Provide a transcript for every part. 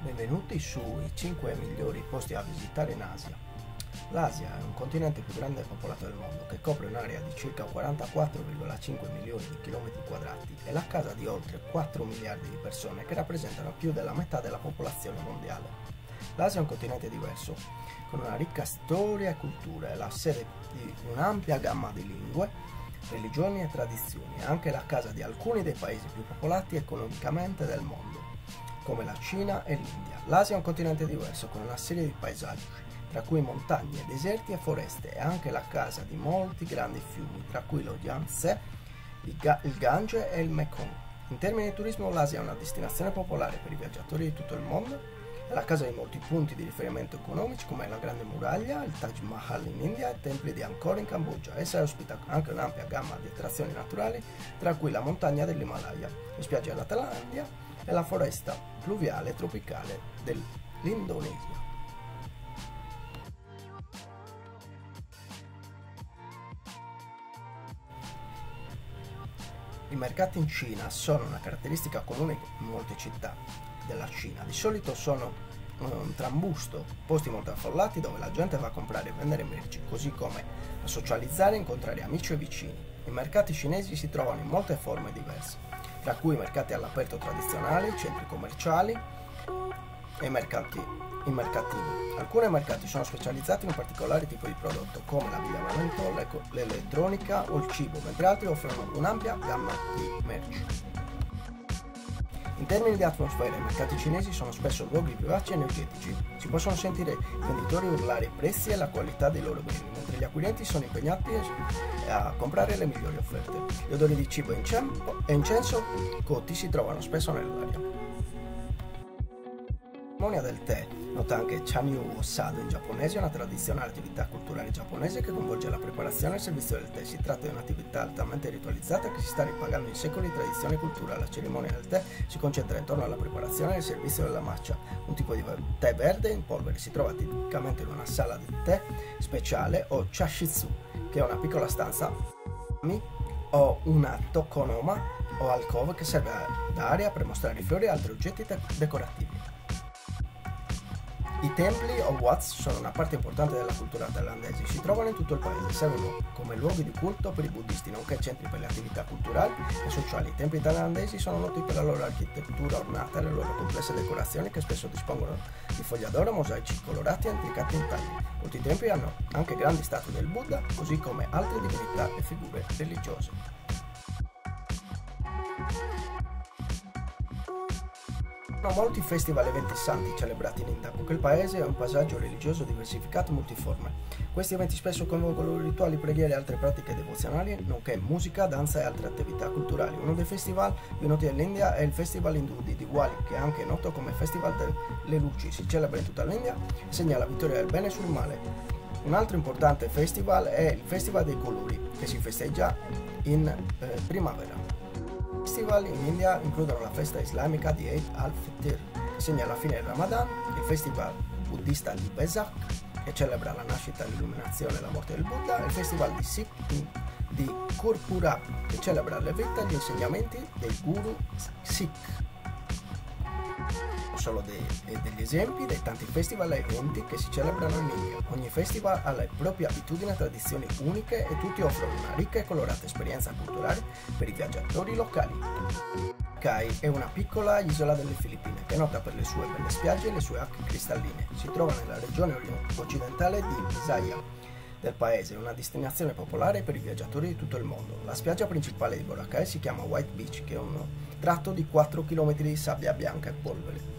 Benvenuti sui 5 migliori posti a visitare in Asia. L'Asia è un continente più grande e popolato del mondo che copre un'area di circa 44,5 milioni di chilometri quadrati e la casa di oltre 4 miliardi di persone che rappresentano più della metà della popolazione mondiale. L'Asia è un continente diverso, con una ricca storia e cultura, è la sede di un'ampia gamma di lingue, religioni e tradizioni, è anche la casa di alcuni dei paesi più popolati economicamente del mondo come la Cina e l'India. L'Asia è un continente diverso con una serie di paesaggi, tra cui montagne, deserti e foreste, e anche la casa di molti grandi fiumi, tra cui lo Yangtze, il Gange e il Mekong. In termini di turismo l'Asia è una destinazione popolare per i viaggiatori di tutto il mondo, è la casa di molti punti di riferimento economici come la Grande Muraglia, il Taj Mahal in India e i templi di Angkor in Cambogia. Essa ospita anche un'ampia gamma di attrazioni naturali, tra cui la montagna dell'Himalaya, le spiagge della Thailandia la foresta pluviale tropicale dell'Indonesia. I mercati in Cina sono una caratteristica comune in molte città della Cina. Di solito sono un trambusto, posti molto affollati dove la gente va a comprare e vendere merci, così come a socializzare e incontrare amici e vicini. I mercati cinesi si trovano in molte forme diverse tra cui mercati all'aperto tradizionali, centri commerciali e mercati, i mercatini. Alcuni mercati sono specializzati in un particolare tipo di prodotto, come l'abbigliamento, l'elettronica o il cibo, mentre altri offrono un'ampia gamma di merci. In termini di atmosfera, i mercati cinesi sono spesso luoghi vivaci e energetici. Si possono sentire i venditori urlare i prezzi e la qualità dei loro beni, mentre gli acquirenti sono impegnati a comprare le migliori offerte. Gli odori di cibo e incenso cotti si trovano spesso nell'aria cerimonia del tè, nota anche Chanyu Osado in giapponese, è una tradizionale attività culturale giapponese che coinvolge la preparazione e il servizio del tè. Si tratta di un'attività altamente ritualizzata che si sta ripagando in secoli di tradizione e cultura. La cerimonia del tè si concentra intorno alla preparazione e al servizio della matcha, un tipo di tè verde in polvere. Si trova tipicamente in una sala di tè speciale o chashitsu, che è una piccola stanza o una tokonoma o alcove che serve da area per mostrare i fiori e altri oggetti decorativi. I templi o wats sono una parte importante della cultura thailandese, si trovano in tutto il paese, servono come luoghi di culto per i buddisti, nonché centri per le attività culturali e sociali. I templi thailandesi sono noti per la loro architettura ornata e le loro complesse decorazioni che spesso dispongono di foglia d'oro, mosaici colorati e intricati intagli. Molti templi hanno anche grandi statue del Buddha, così come altre divinità e figure religiose. Sono molti festival e eventi santi celebrati in India, poiché il paese è un paesaggio religioso diversificato e multiforme. Questi eventi spesso coinvolgono rituali, preghiere e altre pratiche devozionali, nonché musica, danza e altre attività culturali. Uno dei festival più noti dell'India è il Festival Hindu di Diwali, che è anche noto come Festival delle Luci. Si celebra in tutta l'India e segna la vittoria del bene sul male. Un altro importante festival è il Festival dei Colori, che si festeggia in eh, primavera festival in India includono la festa islamica di Eid al-Fitr, che segna la fine del Ramadan, il festival buddista di Pesach, che celebra la nascita, l'illuminazione e la morte del Buddha, e il festival di Sikh di Kurpura, che celebra le vite e gli insegnamenti del guru Sikh solo dei, degli esempi dei tanti festival e eventi che si celebrano in India. Ogni festival ha le proprie abitudini e tradizioni uniche e tutti offrono una ricca e colorata esperienza culturale per i viaggiatori locali. Kai è una piccola isola delle Filippine che è nota per le sue belle spiagge e le sue acque cristalline. Si trova nella regione occidentale di Visayas del paese, una destinazione popolare per i viaggiatori di tutto il mondo. La spiaggia principale di Boracay si chiama White Beach, che è un tratto di 4 km di sabbia bianca e polvere.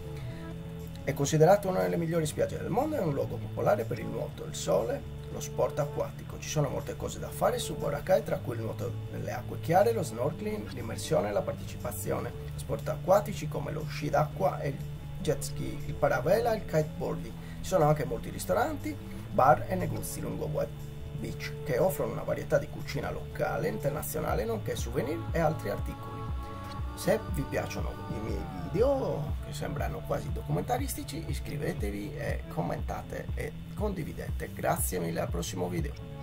È considerato una delle migliori spiagge del mondo e un luogo popolare per il nuoto, il sole, lo sport acquatico. Ci sono molte cose da fare su Boracay, tra cui il nuoto nelle acque chiare, lo snorkeling, l'immersione e la partecipazione sport acquatici come lo sci d'acqua e il jet ski, il paravela e il kiteboarding. Ci sono anche molti ristoranti, bar e negozi lungo White Beach che offrono una varietà di cucina locale internazionale nonché souvenir e altri articoli. Se vi piacciono i miei video, che sembrano quasi documentaristici, iscrivetevi e commentate e condividete. Grazie mille al prossimo video.